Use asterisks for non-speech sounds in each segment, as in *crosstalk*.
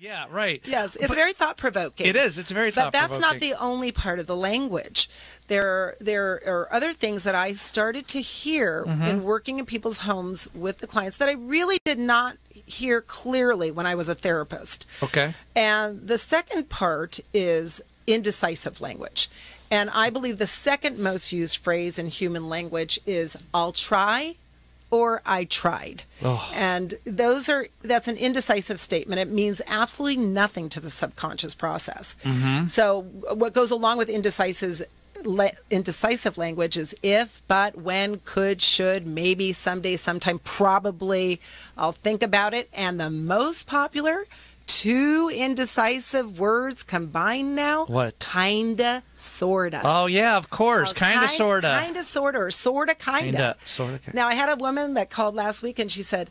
Yeah, right. Yes, it's very thought provoking. It is. It's very But that's not the only part of the language. There, there are other things that I started to hear Mm-hmm. in working in people's homes with the clients that I really did not hear clearly when I was a therapist. Okay. And the second part is indecisive language. And I believe the second most used phrase in human language is I'll try or I tried. And those are that's an indecisive statement. It means absolutely nothing to the subconscious process. Mm-hmm. So what goes along with indecisive le- indecisive language is if, but, when, could, should, maybe, someday, sometime, probably. I'll think about it. And the most popular two indecisive words combined now. What? Kinda, sorta. Oh yeah, of course. Oh, kinda, sorta. Kinda, sorta, or sorta, kinda. Kinda, sorta, ki- Now, I had a woman that called last week and she said,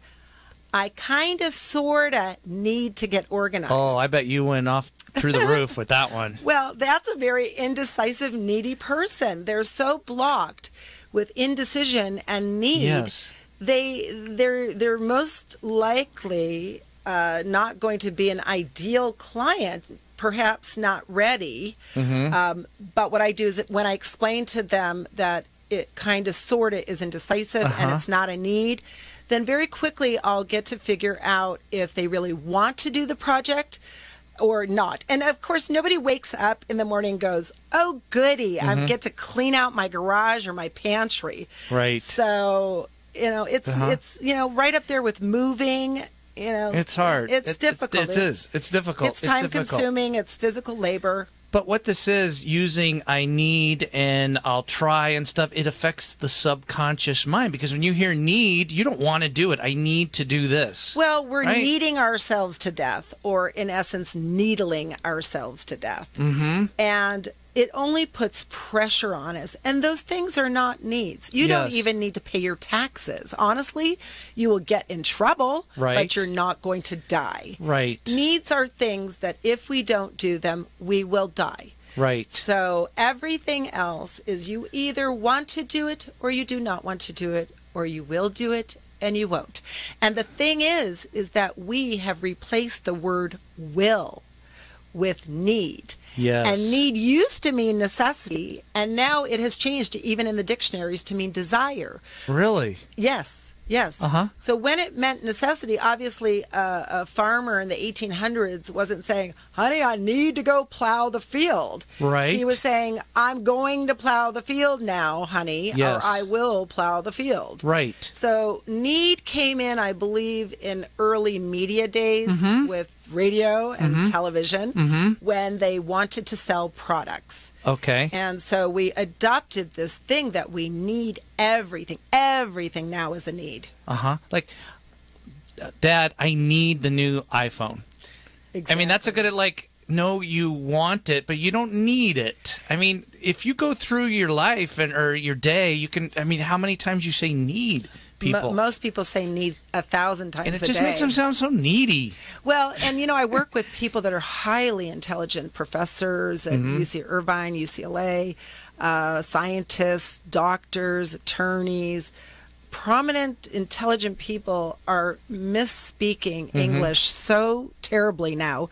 I kinda, sorta need to get organized. Oh, I bet you went off through the roof with that one. *laughs* Well, that's a very indecisive, needy person. They're so blocked with indecision and need. Yes. They they're they're most likely uh, not going to be an ideal client. Perhaps not ready. Mm-hmm. Um, but what I do is when I explain to them that it kind of sort of is indecisive and Uh-huh. it's not a need, then very quickly I'll get to figure out if they really want to do the project or not. And of course, nobody wakes up in the morning and goes, "Oh, goody, Mm-hmm. I get to clean out my garage or my pantry." Right. So you know, it's Uh-huh. it's you know right up there with moving. You know, It's hard. It's, It's- difficult. It's, it is. It's difficult. It's time difficult. consuming. It's physical labor. But what this is using I need and I'll try and stuff, it affects the subconscious mind because when you hear need, you don't want to do it. I need to do this. Well, we're Right. needing ourselves to death, or in essence, needling ourselves to death. Mm-hmm. And it only puts pressure on us. And those things are not needs. You don't even need to pay your taxes. Honestly, you will get in trouble, Right. but you're not going to die. right. Needs are things that if we don't do them, we will die. Right. So everything else is you either want to do it or you do not want to do it, or you will do it and you won't. And the thing is, is that we have replaced the word will with need. Yes. And need used to mean necessity, and now it has changed even in the dictionaries to mean desire. Really? Yes, yes. Uh-huh. So when it meant necessity, obviously uh, a farmer in the 1800s wasn't saying, "Honey, I need to go plow the field." Right. He was saying, "I'm going to plow the field now, honey, Yes. or I will plow the field." Right. So need came in, I believe, in early media days Mm-hmm. with radio and television when they wanted to sell products. Okay. And so we adopted this thing that we need everything. Everything now is a need. Uh huh. Like, Dad, I need the new iPhone. Exactly. I mean, that's a good at like. No, you want it, but you don't need it. I mean, if you go through your life and or your day, you can. I mean, how many times you say need people, Mo- most people say need a thousand times and it just day. makes them sound so needy. Well, and you know, I work with people that are highly intelligent professors at Mm-hmm. UC Irvine, UCLA, uh, scientists, doctors, attorneys. Prominent, intelligent people are misspeaking Mm-hmm. English so terribly now,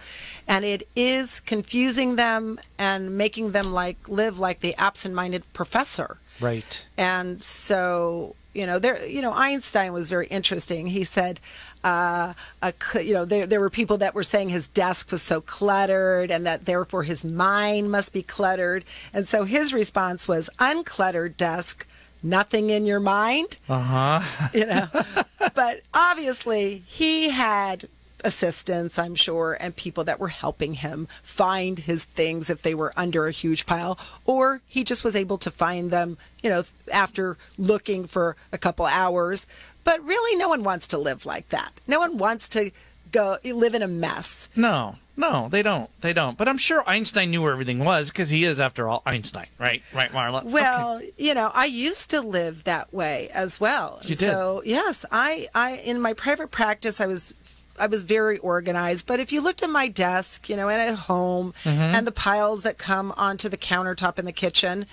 and it is confusing them and making them like live like the absent-minded professor. Right. And so, you know, there, you know, Einstein was very interesting. He said, uh, a, you know, there, there were people that were saying his desk was so cluttered and that therefore his mind must be cluttered. And so his response was, uncluttered desk, nothing in your mind, Uh huh. you know. *laughs* but obviously he had assistants, I'm sure, and people that were helping him find his things if they were under a huge pile, or he just was able to find them, you know, after looking for a couple hours. But really, no one wants to live like that. No one wants to go live in a mess. No, no, they don't. They don't. But I'm sure Einstein knew where everything was because he is, after all, Einstein. Right. Right, Marla. Okay. Well, you know, I used to live that way as well. You did? So yes, I, I in my private practice, I was I was very organized. But if you looked at my desk, you know, and at home, and the piles that come onto the countertop in the kitchen,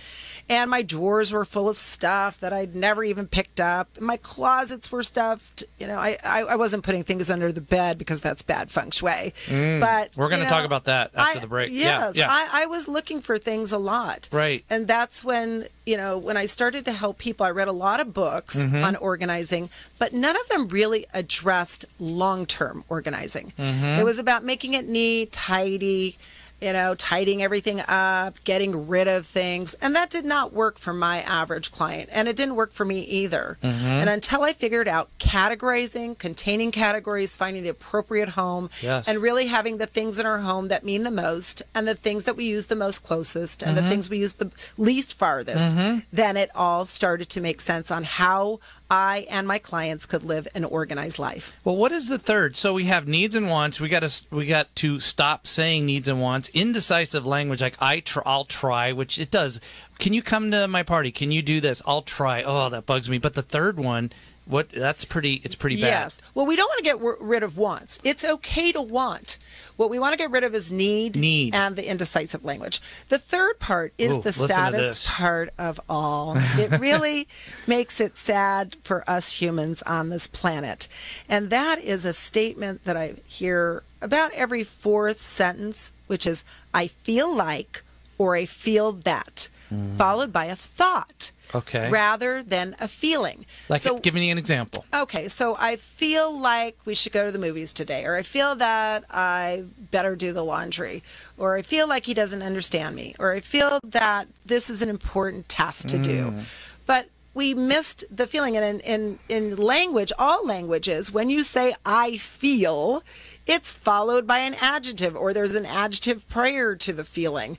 and my drawers were full of stuff that I'd never even picked up. My closets were stuffed. You know, I I, I wasn't putting things under the bed because that's bad feng shui. But We're going you to talk about that after I- the break. Yes, yeah, yeah. I, I was looking for things a lot. Right. And that's when, you know, when I started to help people, I read a lot of books Mm-hmm. on organizing, but none of them really addressed long term organizing. Mm-hmm. It was about making it neat, tidy, you know, tidying everything up, getting rid of things. And that did not work for my average client. And it didn't work for me either. Mm-hmm. And until I figured out categorizing, containing categories, finding the appropriate home, Yes. and really having the things in our home that mean the most and the things that we use the most closest and Mm-hmm. the things we use the least farthest, then it all started to make sense on how I and my clients could live an organized life. Well, what is the third? So we have needs and wants. We got to we got to stop saying needs and wants. Indecisive language like I tr- I'll try, which it does. Can you come to my party? Can you do this? I'll try. Oh, that bugs me. But the third one, what? That's pretty. It's pretty bad. Yes. Well, we don't want to get w- rid of wants. It's okay to want. What we want to get rid of is need, Need. and the indecisive language. The third part is Ooh, the saddest part of all. *laughs* It really makes it sad for us humans on this planet. And that is a statement that I hear about every fourth sentence, which is I feel like or I feel that, mm. followed by a thought. Okay. rather than a feeling. Like, so, give me an example. Okay, so I feel like we should go to the movies today, or I feel that I better do the laundry, or I feel like he doesn't understand me, or I feel that this is an important task to do. Mm. But we missed the feeling. And in, in, in language, all languages, when you say I feel, it's followed by an adjective, or there's an adjective prior to the feeling.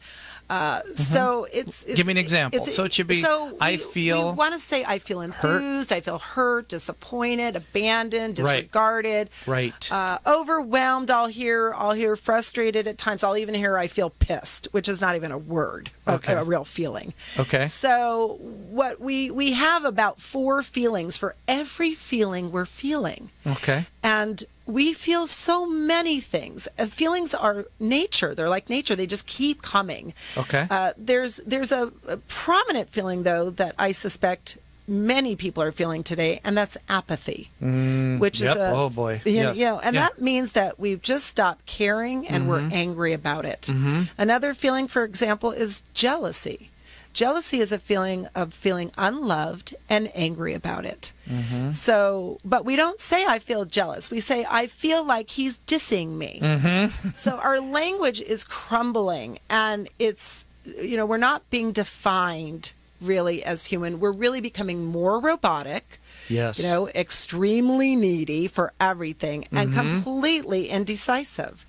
Uh, So it's, it's Give me an example. it's- So it should be, so I we- feel We want to say I feel enthused, I feel hurt, disappointed, abandoned, disregarded, right. uh, overwhelmed. I'll hear I'll hear frustrated at times. I'll even hear I feel pissed, which is not even a word, a- Okay. a, real feeling. okay. So what we we have about four feelings for every feeling we're feeling. Okay. And we feel so many things. Uh, feelings are nature. They're like nature. They just keep coming. Okay. Uh, there's there's a, a prominent feeling though that I suspect many people are feeling today, and that's apathy, which yep. is a Oh, boy. you Yes. you know, and Yeah. that means that we've just stopped caring and we're angry about it. Another feeling, for example, is jealousy. Jealousy is a feeling of feeling unloved and angry about it. Mm-hmm. So, but we don't say I feel jealous. We say I feel like he's dissing me. Mm-hmm. so our language is crumbling and it's you know, we're not being defined really as human. We're really becoming more robotic yes. you know, extremely needy for everything and mm-hmm. completely indecisive.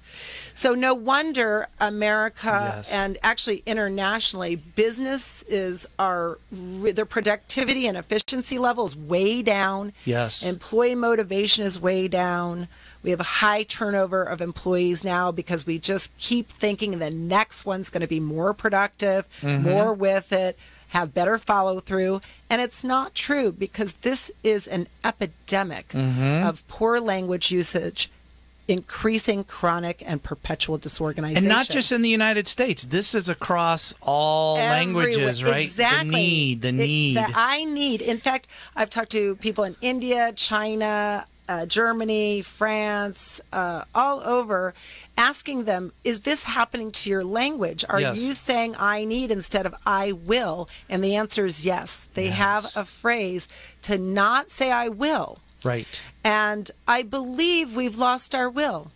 So no wonder America Yes. and actually internationally, business is our their productivity and efficiency levels way down. Yes. Employee motivation is way down. We have a high turnover of employees now because we just keep thinking the next one's going to be more productive, mm-hmm. more with it, have better follow through. And it's not true because this is an epidemic mm-hmm. of poor language usage, increasing chronic and perpetual disorganization. and not just in the United States. This is across all Everywhere. languages, right? Exactly. The need, the It- need. that I need. In fact, I've talked to people in India, China, uh, Germany, France, uh, all over, asking them, "Is this happening to your language? Are Yes. you saying I need instead of I will?" And the answer is yes. They have a phrase to not say I will, right. and I believe we've lost our will.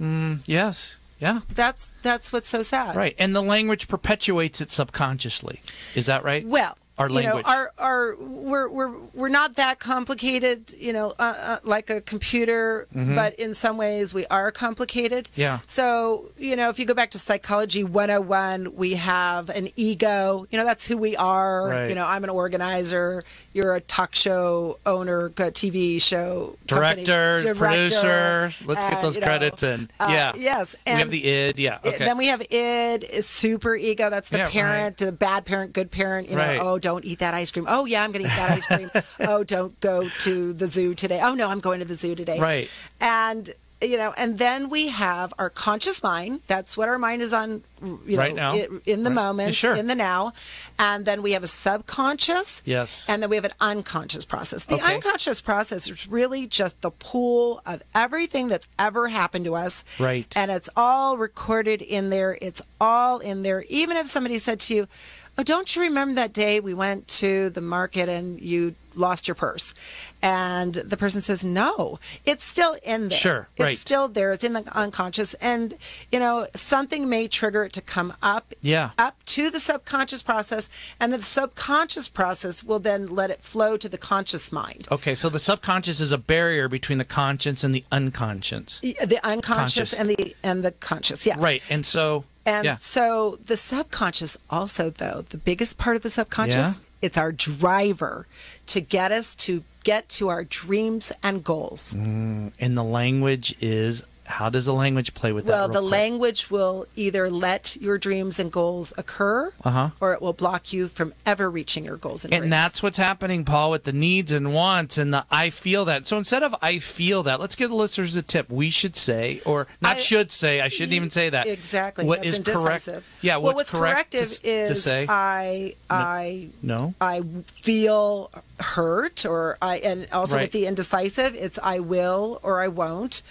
Mm, yes. Yeah. That's that's what's so sad. Right. And the language perpetuates it subconsciously. Is that right? Well, Our you know, our our we're we're we're not that complicated, you know, uh, uh, like a computer, but in some ways we are complicated. Yeah. So you know, if you go back to psychology 101, we have an ego. You know, that's who we are. Right. You know, I'm an organizer. You're a talk show owner, a TV show company Director, producer. Let's uh, get those you know, credits in. uh, yeah. Yes. we have the id. Yeah. Okay. Then we have id super ego. That's the Yeah, right. parent, the bad parent, good parent. You know, Right. oh, don't eat that ice cream. Oh, yeah, I'm going to eat that ice cream. *laughs* oh, don't go to the zoo today. Oh no, I'm going to the zoo today. Right. And you know, and then we have our conscious mind. That's what our mind is on, you Right know, now. i- in the Right. moment, Sure. in the now. And then we have a subconscious. Yes. And then we have an unconscious process. The Okay. unconscious process is really just the pool of everything that's ever happened to us. Right. And it's all recorded in there. It's all in there. Even if somebody said to you, Oh, don't you remember that day we went to the market and you lost your purse? And the person says, No, it's still in there. Sure, It's right. still there. It's in the unconscious. And, you know, something may trigger it to come up Yeah. up to the subconscious process, and the subconscious process will then let it flow to the conscious mind. Okay, so the subconscious is a barrier between the conscious and the unconscious. The unconscious Conscious. and the and the conscious, yes. Right. And so And yeah. so the subconscious also though, the biggest part of the subconscious, Yeah. it's our driver to get us to get to our dreams and goals. Mm, and the language is how does the language play with Well, that? Well, the quick? language will either let your dreams and goals occur Uh-huh. or it will block you from ever reaching your goals and, dreams. And that's what's happening, Paul, with the needs and wants and the I feel that. So instead of I feel that, let's give the listeners a tip. We should say, or not I- should say, I shouldn't even say that. Exactly. What That's is correct? Yeah, well, what's what's correct to corrective s- is to say? I I No? I feel hurt or I and also Right. with the indecisive, it's I will or I won't.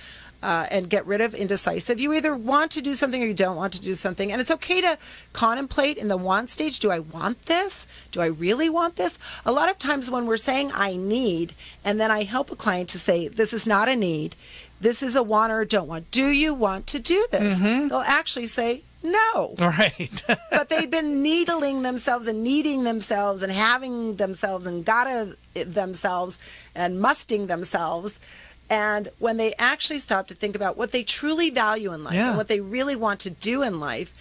Uh, and get rid of indecisive. You either want to do something or you don't want to do something. And it's okay to contemplate in the want stage do I want this? Do I really want this? A lot of times when we're saying I need, and then I help a client to say, this is not a need, this is a want or don't want. Do you want to do this? They'll actually say, no Right. *laughs* but they'd been needling themselves and needing themselves and having themselves and gotta themselves and musting themselves. And when they actually stop to think about what they truly value in life Yeah. and what they really want to do in life,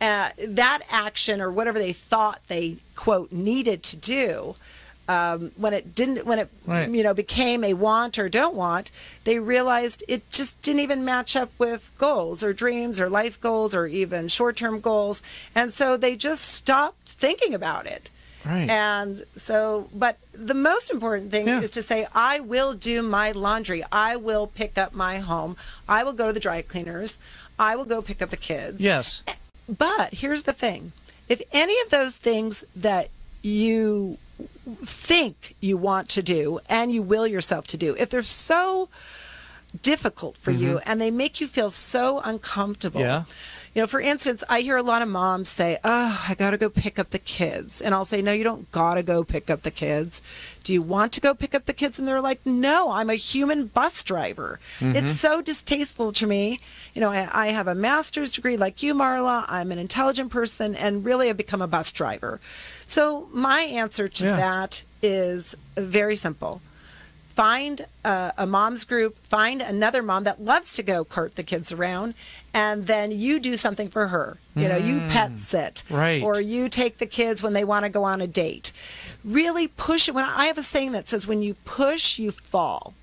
uh, that action or whatever they thought they quote needed to do, um, when it didn't, when it Right. you know became a want or don't want, they realized it just didn't even match up with goals or dreams or life goals or even short-term goals, and so they just stopped thinking about it. Right. And so, but the most important thing Yeah. is to say, I will do my laundry. I will pick up my home. I will go to the dry cleaners. I will go pick up the kids. yes. But here's the thing if any of those things that you think you want to do and you will yourself to do, if they're so difficult for you and they make you feel so uncomfortable. Mm-hmm. Yeah. You know, for instance, I hear a lot of moms say, Oh, I got to go pick up the kids. And I'll say, No, you don't got to go pick up the kids. Do you want to go pick up the kids? And they're like, No, I'm a human bus driver. Mm-hmm. It's so distasteful to me. You know, I, I have a master's degree like you, Marla. I'm an intelligent person, and really I've become a bus driver. So, my answer to Yeah. that is very simple find a, a mom's group, find another mom that loves to go cart the kids around, and then you do something for her. You know, you pet sit, Mm. Right. Or you take the kids when they want to go on a date. Really push it. When I have a saying that says, "When you push, you fall."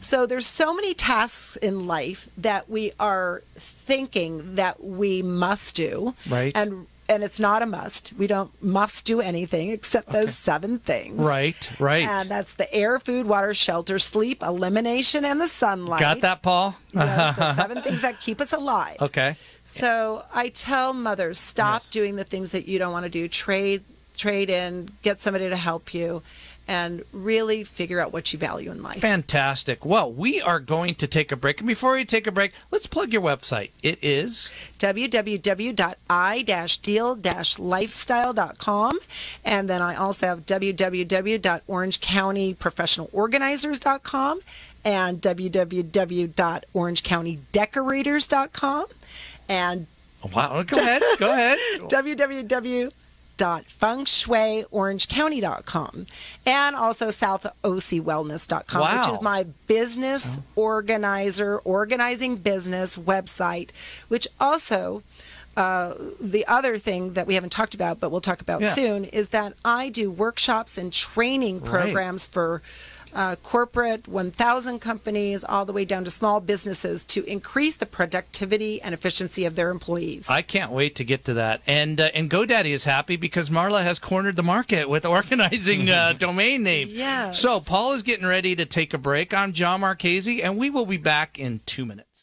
So there's so many tasks in life that we are thinking that we must do, Right. And and it's not a must. We don't must do anything except those seven things, Right. Right. and that's the air, food, water, shelter, sleep, elimination, and the sunlight. Got that, Paul? Yes, the *laughs* seven things that keep us alive. Okay. So I tell mothers, stop Yes. doing the things that you don't want to do. Trade, trade in, get somebody to help you, and really figure out what you value in life. Fantastic. Well, we are going to take a break. And before we take a break, let's plug your website. It is www.i-deal-lifestyle.com and then I also have www.orangecountyprofessionalorganizers.com and www.orangecountydecorators.com and wow. Go ahead. Go ahead. *laughs* www.fengshuiorangecounty.com and also southocwellness.com which is my business organizer organizing business website which also uh, the other thing that we haven't talked about, but we'll talk about Yeah. soon, is that I do workshops and training Right. programs for uh, corporate 1,000 companies all the way down to small businesses to increase the productivity and efficiency of their employees. I can't wait to get to that. And uh, and GoDaddy is happy because Marla has cornered the market with *laughs* organizing uh, *laughs* domain name. Yes. So Paul is getting ready to take a break. I'm John Marchese, and we will be back in two minutes.